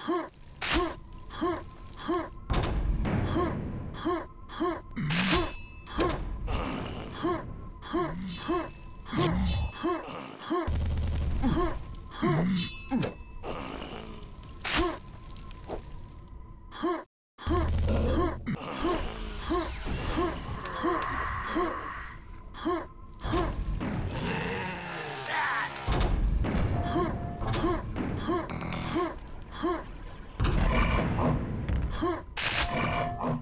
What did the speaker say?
哼 Huh.